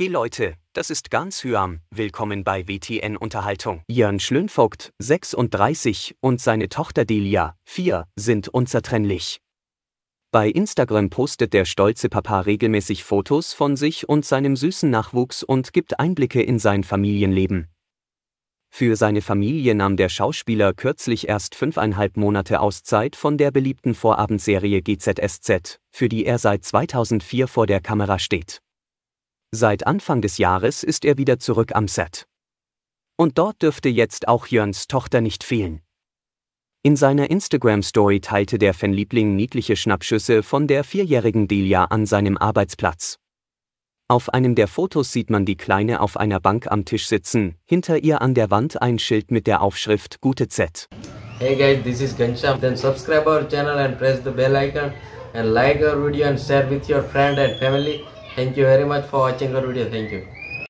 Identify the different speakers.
Speaker 1: Hey Leute, das ist ganz Hyam, willkommen bei WTN Unterhaltung. Jörn Schlönvogt, 36, und seine Tochter Delia, 4, sind unzertrennlich. Bei Instagram postet der stolze Papa regelmäßig Fotos von sich und seinem süßen Nachwuchs und gibt Einblicke in sein Familienleben. Für seine Familie nahm der Schauspieler kürzlich erst fünfeinhalb Monate Auszeit von der beliebten Vorabendserie GZSZ, für die er seit 2004 vor der Kamera steht. Seit Anfang des Jahres ist er wieder zurück am Set. Und dort dürfte jetzt auch Jörns Tochter nicht fehlen. In seiner Instagram-Story teilte der Fanliebling niedliche Schnappschüsse von der vierjährigen Delia an seinem Arbeitsplatz. Auf einem der Fotos sieht man die Kleine auf einer Bank am Tisch sitzen, hinter ihr an der Wand ein Schild mit der Aufschrift Gute Z.
Speaker 2: Hey guys, this is Gansham. Then subscribe our channel and press the bell icon and like our video and share with your friend and family. Thank you very much for watching our video. Thank you.